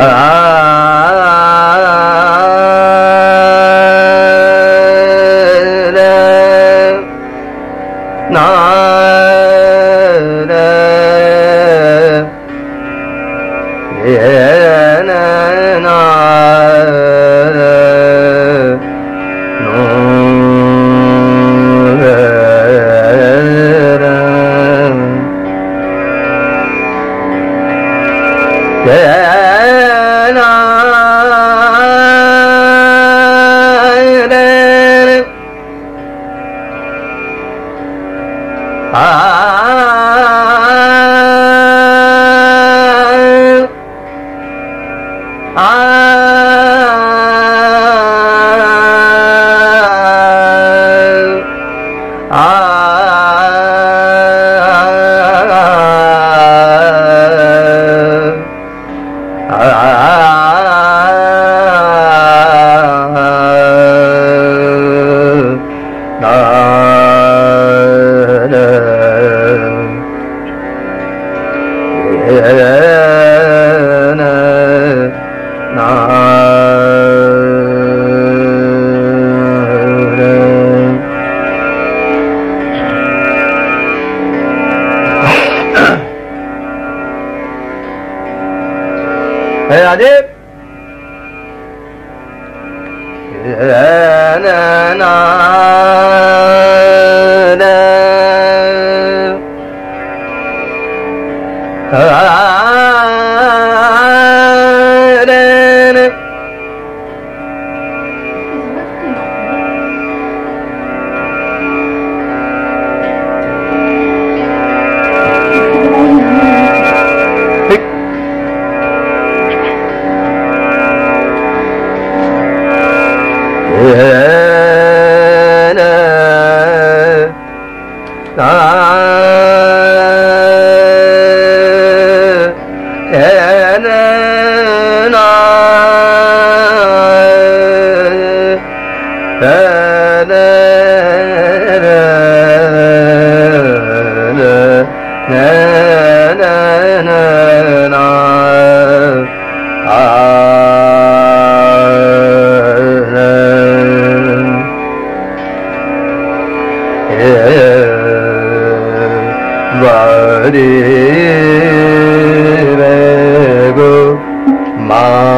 啊 yani Vare go ma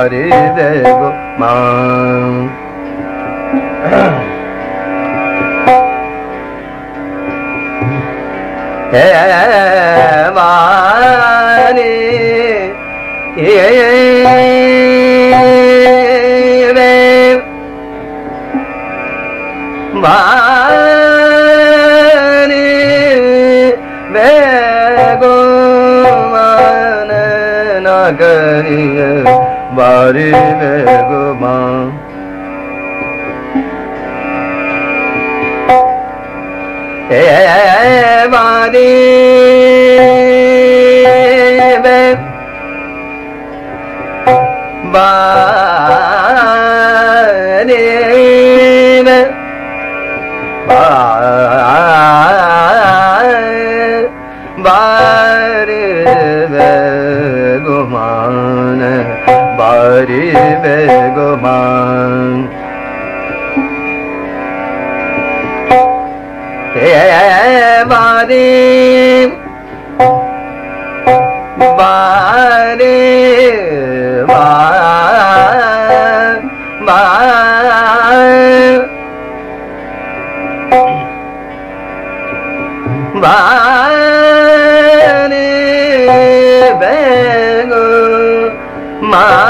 மாறி தேகுமா ஏமானி மானி. வேகோ மன. நகரிய வாரிலேகுமா? ஏ வாரி வாரி குமான. hari vegoman vare vare vare vare vare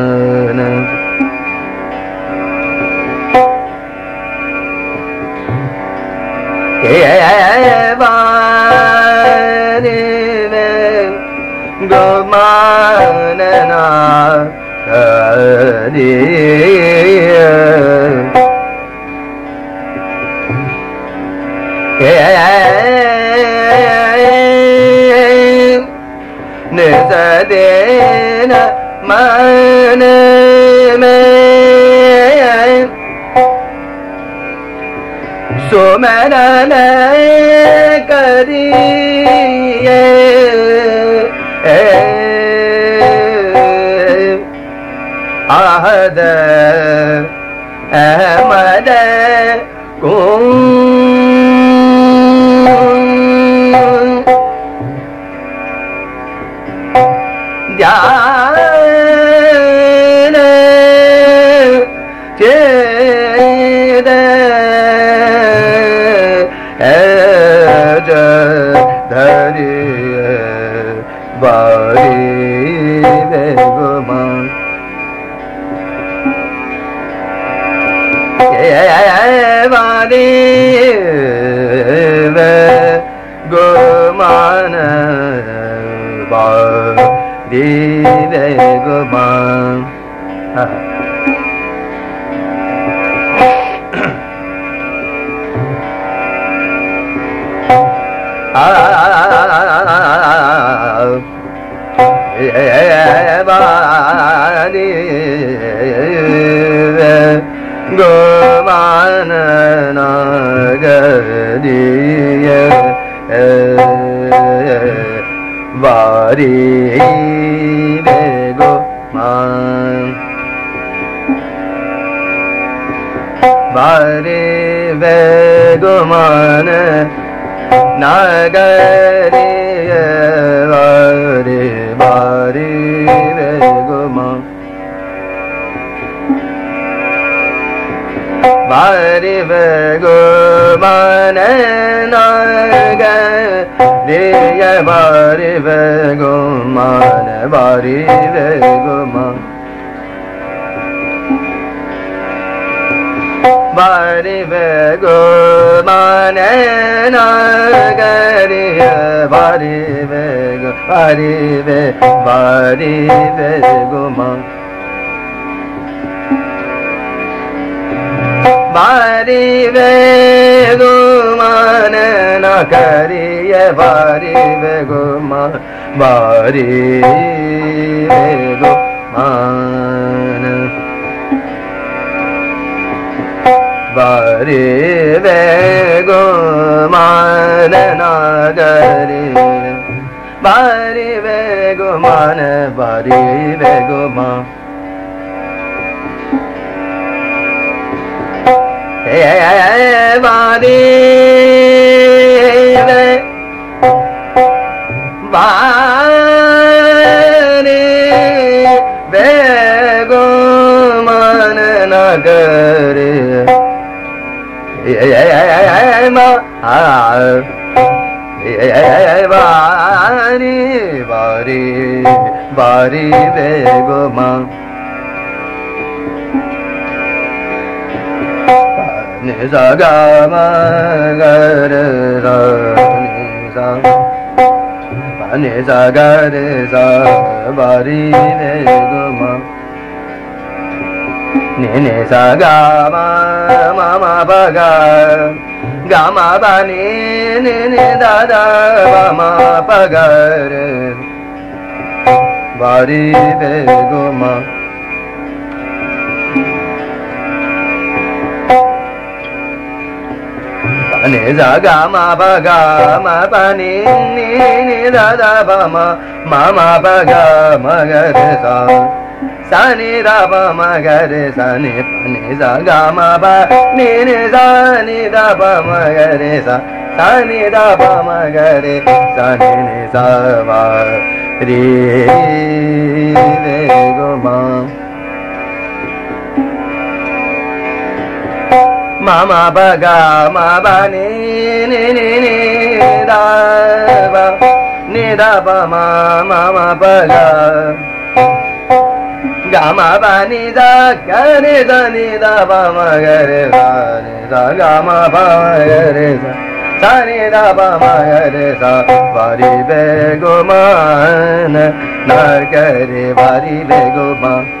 നിസദേന മനമേ സുമരല കരിയേ ở đời em ở đây cũng giả Daddy. đi về gơ ma nè bờ đi về gơ ma à. ba đi. गोमान नगरिय बारी गो मान बारी गो मान नगरिय बारी बारी बारी गो मान नग रिय बारी गो मान बारी गो मान बारी गो मान नगरिय बारी गो बारी बारी गो ಬಾರಿ ವೇಗು ಮಾನನ ಕರಿಯ ಬಾರಿ ವೇಗು ಮಾ ಬಾರಿ ವೇಗು ಮಾನ ಬಾರಿ ವೇಗು ಮಾನನ ಕರಿ ಬಾರಿ ವೇಗು ಮಾನ ಬಾರಿ ವೇಗು ಮಾ bari ve go man bari ve bari ve 니사가마가르사 니사 바니사가르사 바리네구마 니네사가마 마마바가. 가마바니 니네다다 마마바가르 바리베구마 ni za ga ma pa ga ma pa ni ni ni da da pa ma ma ma pa ga ma ga re sa sa ni da pa ma ga re sa ni pa ni za ga ma pa ni ni sa ni da pa ma ga re sa sa ni da pa ma ga re sa ni ni sa va ri ve go ma မမဘဂမဘနေနေနေနေတာဘနေတာဘမမမဘဂဂမဘနေတာကနေတာနေတာဘမကရေသာနေတာဂမဘကရေသာသာနေတာဘမကရေသာပါရိဘေကိုမနာကရေပါရိဘေကိုမ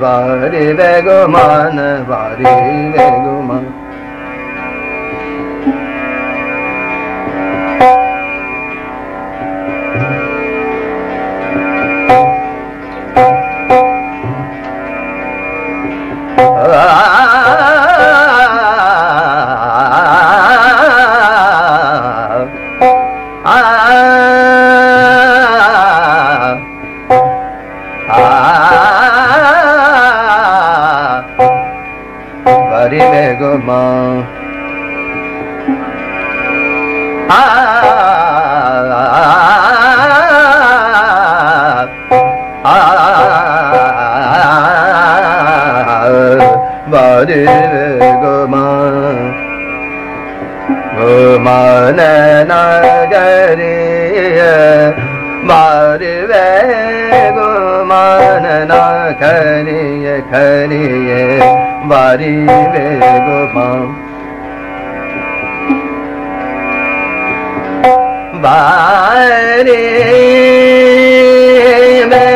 ಬಾರಿ ಬೇಗೋ ಮಾನ ಬಾರಿ ಬೇ ਖਰੀਏ ਖਰੀਏ ਵਾਰੀ ਵੇ ਗੋਪਾਂ ਵਾਰੀ ਵੇ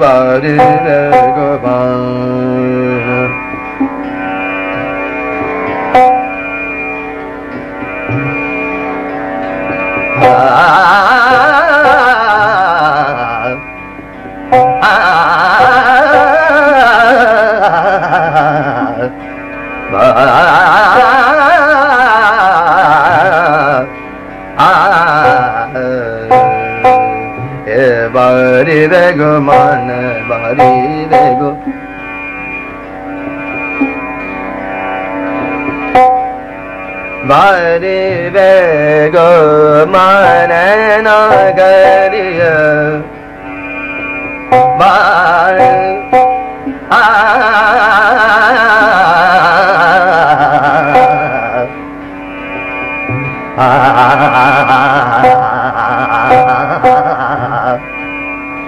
Hare Gopal ಬಾರಿ ರೆ ಗೋ ಮನ ಬಾರಿ ರೆ ಗೋ ಬಾರಿ ರೆ ಗೋ ಮನ ನಗರಿಯ ಬಾರಿ ಆ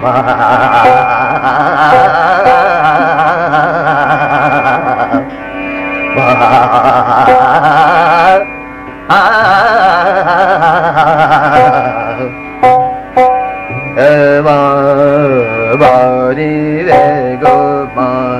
Everybody, they go by.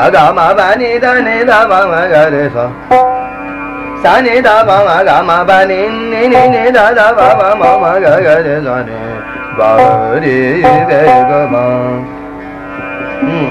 咋搞麻烦？你咋你咋麻烦？该得说，咋你咋麻烦？麻烦？你你你你咋咋麻烦？麻烦该该得说，你咋搞麻烦？嗯，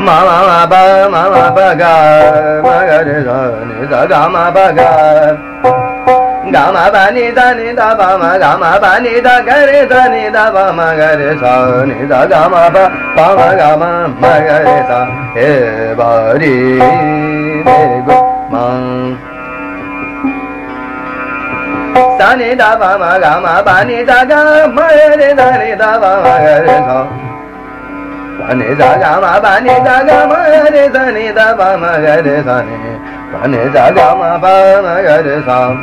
麻烦麻烦麻烦不该，不该得说，你咋搞麻烦？该。尕马把，你打你打爸马，尕马把，你打给你打你打爸妈，给你杀，你打尕马爸，爸马尕马，马给你杀，一把一把的砍。杀你打爸马，尕马爸，你打给你打你打爸马，给你杀。把你打尕马爸，你打给你打你打爸马，给你杀。把你打尕马爸，马给你杀。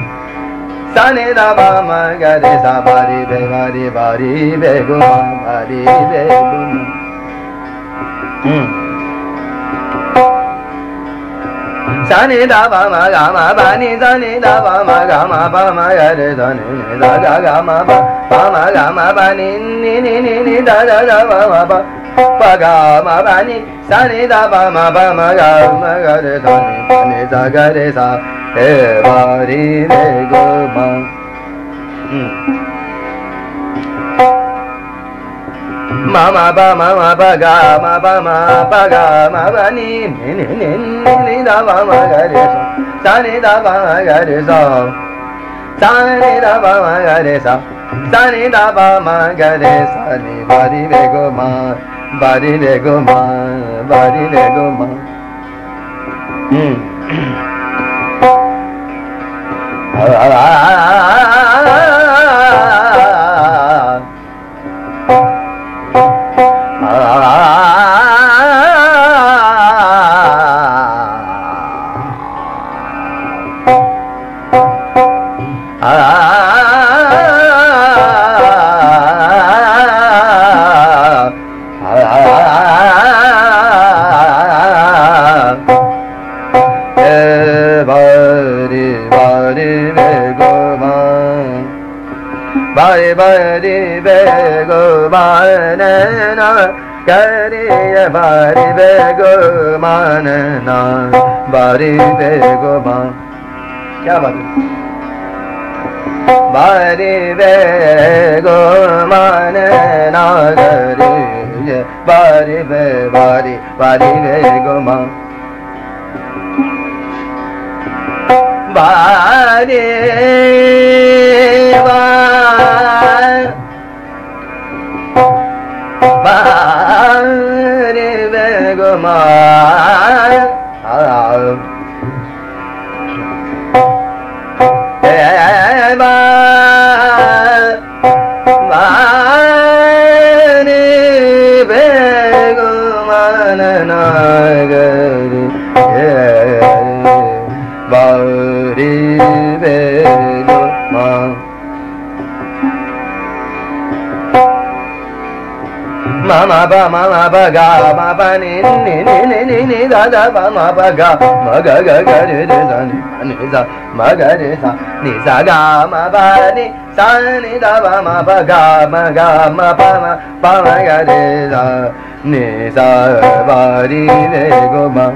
Sa ni da ba ma ga re sa ba ri be ba ri ba ri be gu ma ba ri be gu ma sa ni da ba ma ga ma ba ni sa ni da ba ma ga ma ba ma ga re sa ni ni da ga ga ma ba ba ma ga ma ba ni ni ni ni ni da da da ba ma ba ba ga ma ba ni sa ni da ba ma ba ma ga ma ga re sa ni ba ni sa ga re sa he ba ri re go ma ma ba ma ma ba ga ma ba ma ba ga ma ba ni ni ni ni ni da ba ma ga re sa sa ni da ba ma ga re sa sa ni da ba ma ga re sa sa ni da ba ma ga re sa ni ba ri re go ma ba ri re go ma ba ri re go ma hmm 바이바이리 베고 바이네나 kariye bari bego manena bari bego man क्या बात है बारी बेगो मान नागरी बारी बे बारी बारी बेगो मान बारी ba re ve Mama ba mama ba ga ma ba ni ni ni ni ni ni da da ba ma ba ga ma ga ga ga re re sa ni ni sa ma ga re sa ni sa ga ma ba ni sa ni da ba ma ba ga ma ga ma ba ma ba ma ga re sa ni sa ba ri re go ma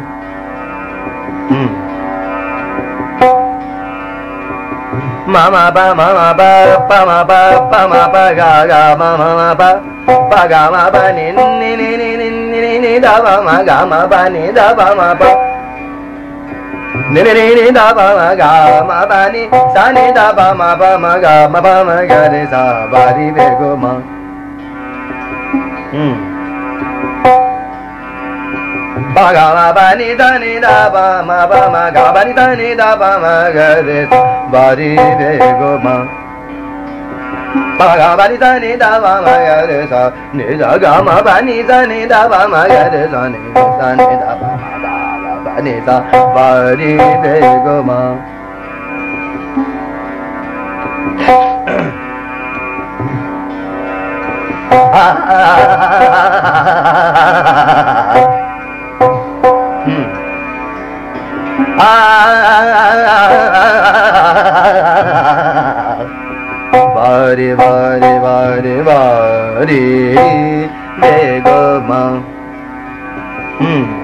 mama ba mama ba pa ma ba pa ma ba ga ga ma ma ma ba pa ga ma ba ni ni ni ni ni ni ni da ba ma ga ma ba ni da ba ma ba ni ni ni ni da ba ma ga ma ba ni sa ni da ba ma ba ma ga ma ba ma ga ni sa ba ri ve go ma hmm ba ga ma ba ni da ni da ba ma ba ma ga ba ni da ni da ba ma ga re ba ri ve go ma ba ga ba ni da ni da ba ma ga re sa ni da ga ma ba ni da ni da ba ma ga re sa ni sa ni da ba ma ga ga ba ni sa ba ri ve go ma Hmm. Bari bari bari bari begoma Hmm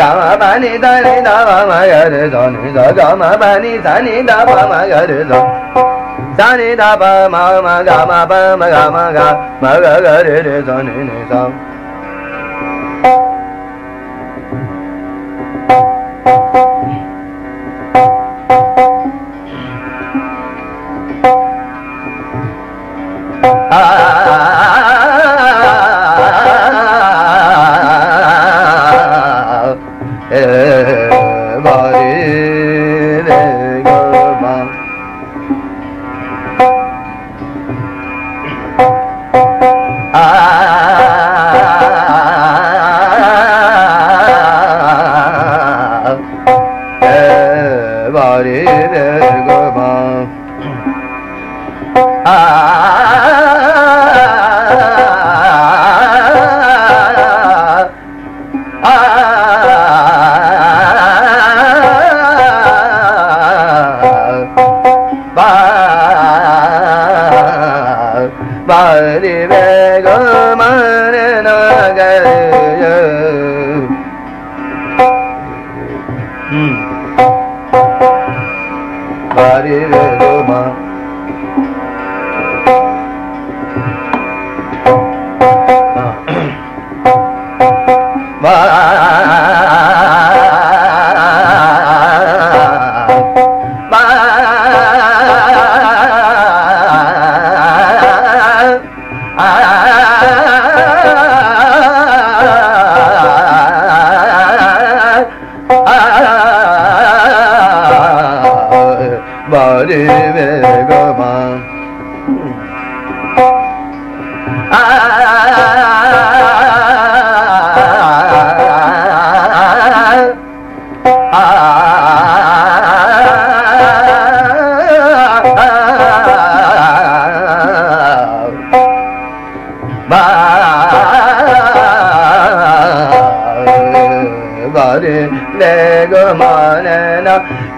家妈妈你在你大妈妈呀的走，你说家妈妈你在你大妈妈呀的走。大你大爸妈妈嘎妈爸妈嘎妈嘎妈嘎嘎的的走你你走。ಸಾಗರ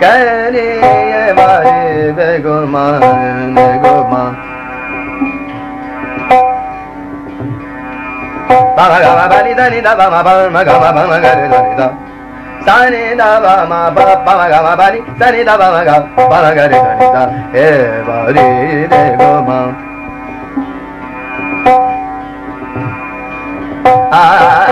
Keriye vari begurman begurman Baba gaba bani dani da bama bama gama bama gari dani da Sani da bama bama gama bani sani da bama gama bama gari dani da E vari begurman Ah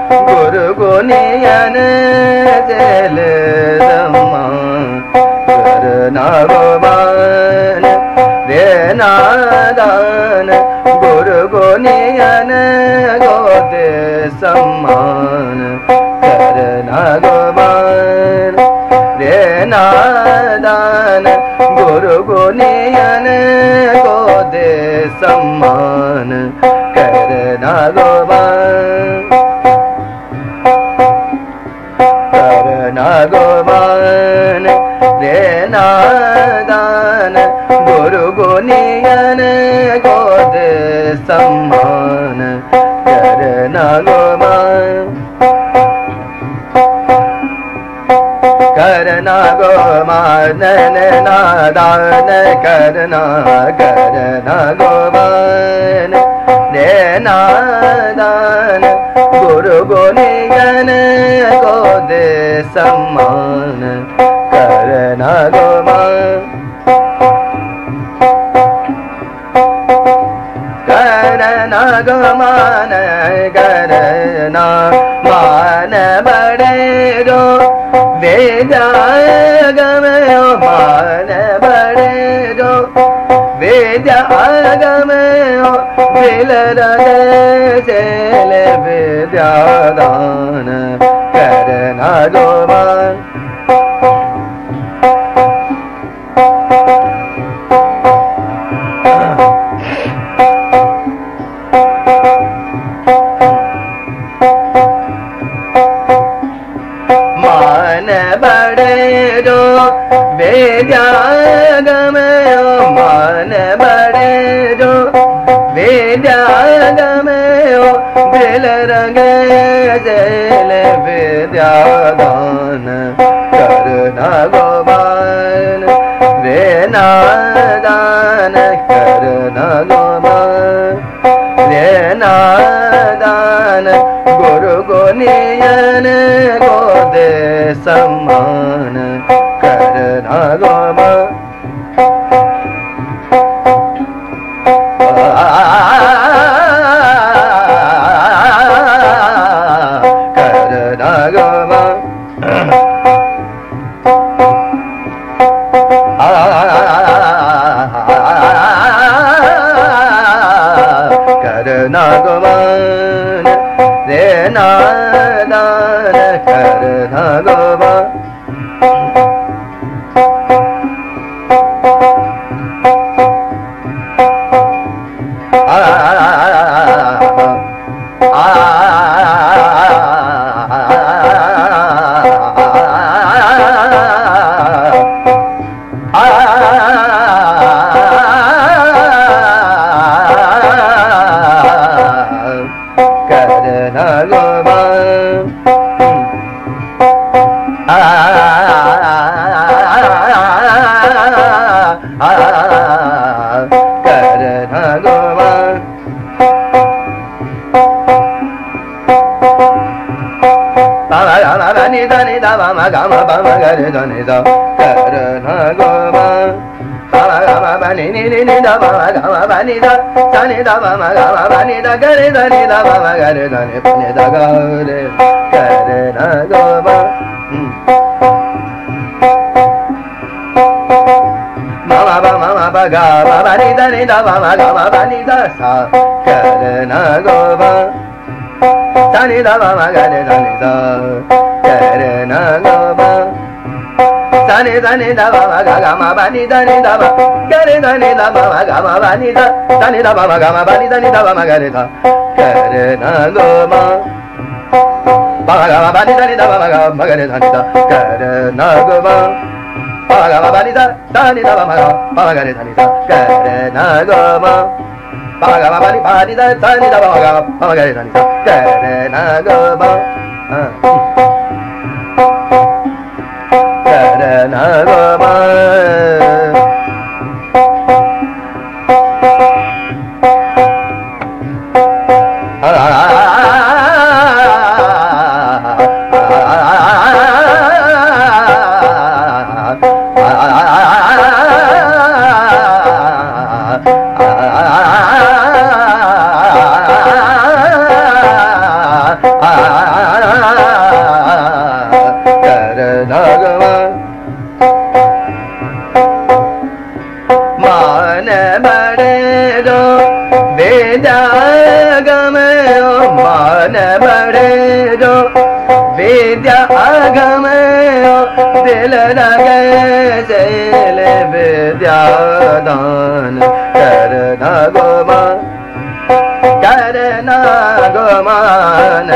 बारे गमान करना गमान रे नादान करना गमान रे नादान गुरु गुनियन जल ഭഗവാൻ ദേനാദാന ഗുരു ഗുനിയന ഗോദ സമ്മാന കരണഗോമാൻ കരണഗോമാന നാദാന കരണ കരണഗോമാൻ ദേനാദാന ഗുരു ഗുനിയന गोद सम्मान करना गोमान करना गमान, करना मान बड़े गो। वेदा गमयो मान बड़े रो वेदा गमयो दिल चल विद्यादान। भगवान Yeah. नादान गुरु गुनियन गोद सम्मान करना गोमान रे नादान करना गोमान करना gama bani dani da bama gama bama gari dani da karna goma. Bama gama bani ni ni ni da bama gama bani da dani da bama gama bani da gari dani da bama gari dani bani da gari karna goma. Mama ba mama ba ga ma bani dani da bama gama bani da sa karna goma. Dani da ba ma ga ni dani da kare na ga ba Dani dani da ba ma ga ma ba ni da ba kare dani da ba ma ma ba ni da dani ma ga ma ba ni ಶರಣ ಗಮ ಧನೆ ಧನೆ ದಮ ಮಗ ಗಮ ಬನಿ ಧನೆ ದಮ ಕರೆ ಧನೆ ದಮ ಮಗ ಮ ಬನಿ ಧ ಧನೆ ದಮ ಮಗ ಮ ಬನಿ ಧನೆ ದಮ ಮಗ ರೆ ಧ ಕರಣ ಗಮ ಮಗ ಮ ಬನಿ ಧನೆ ದಮ ಮಗ ಮಗ ರೆ ಧನೆ ಧ ಕರಣ ಗಮ ಮಗ ಮ ಬನಿ ಧ ಧನೆ ದಮ ಮಗ ಮಗ ರೆ ಧನೆ ಧ ಕರಣ ಗಮ バガババリバリダサニダバガバガリダニダガレナガバ and विद्यागम दिल लगे जैल विद्यादान कर गोमा करना गोमान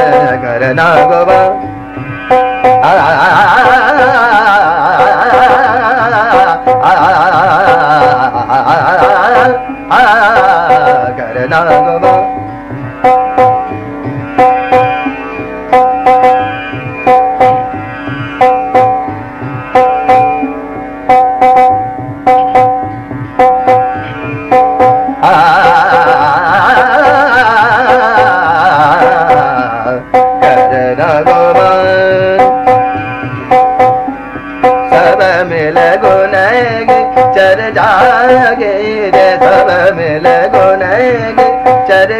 करना गोमा करना गोमा।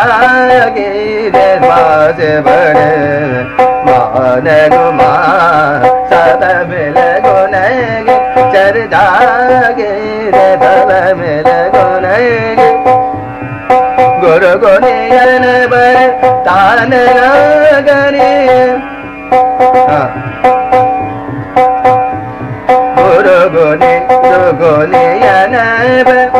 जागे रे बाज बड़े। मान गुमा सब मिल गुनेगे चर जागे रे सब मिल गुनेगे गुरु गुनियन बर तान गरे हाँ। गुरु गुनि गुनियन गुरु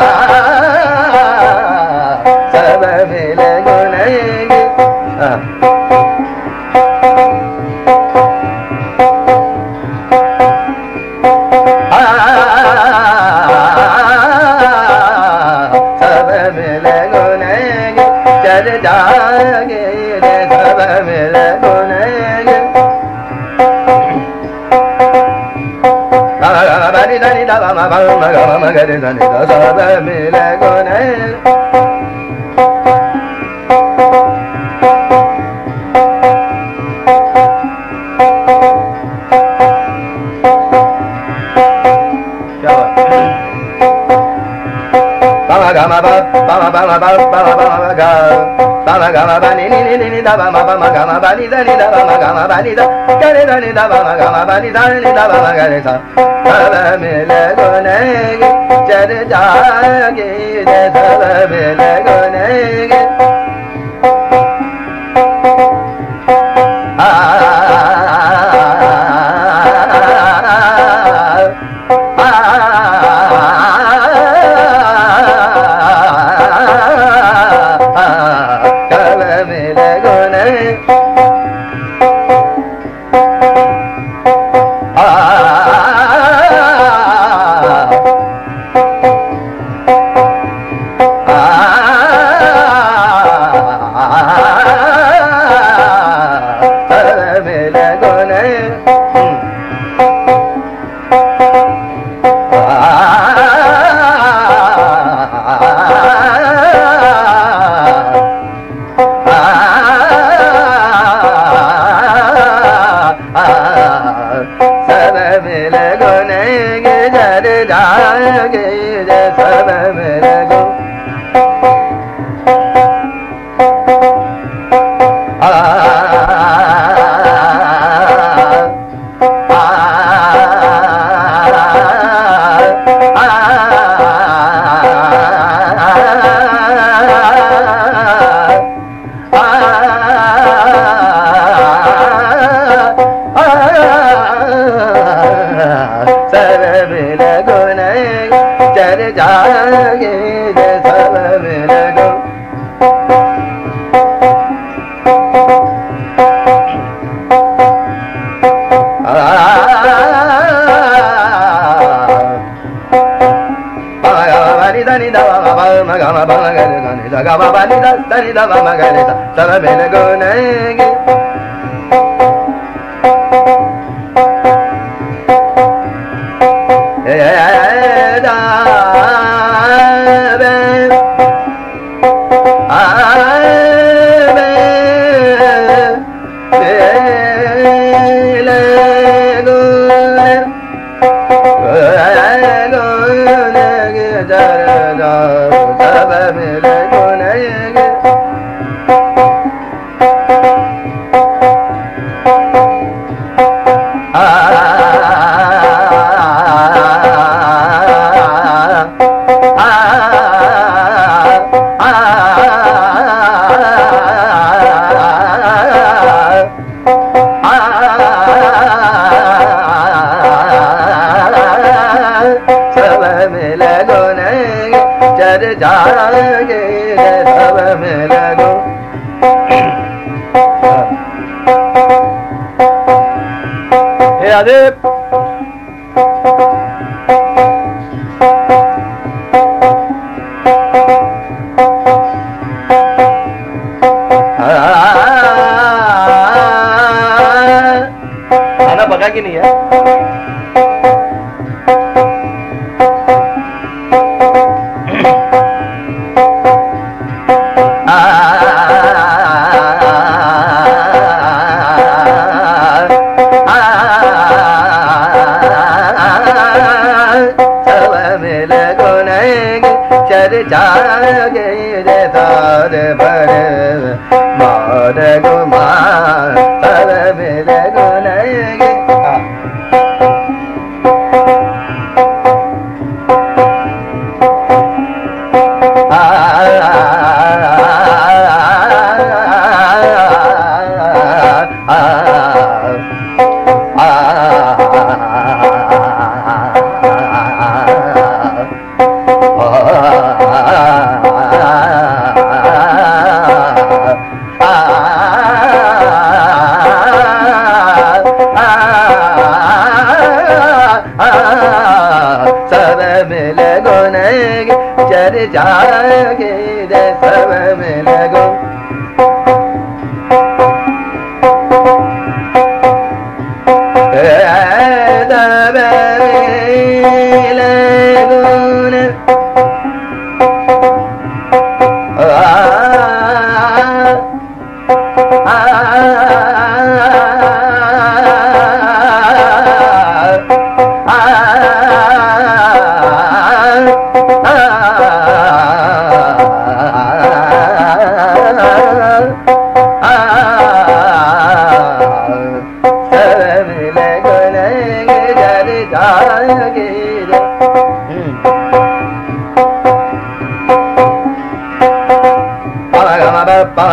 सब ni da ba ma go na Ba ma ba ma ga ma ba ni ni ni ni ni da ba ma ba ma ga ma ba ni da ni da ba ma ga ma ba ni da ga ni da ni da ba ma ga ma ba ni da ni da ba ma ga ni da ba ba me le go ne ge ja de ja ge de ba me le go గవ బలి దరి దవ మగని తర మెనగోనగి de सब मिल गुण चर जागे सब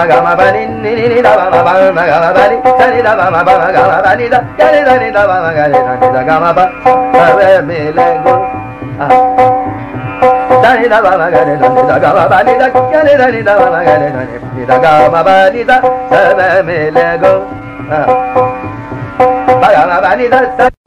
ma ga ba ni ni ni da ba ma ba ma ba ni da ni da ba ma ba ma ba ni da ni da ni da ba ma ni da ni da ba ma da ba da ni da ma ba ni da ni da da ni da ni da ma ba ni da sa ba ba ni da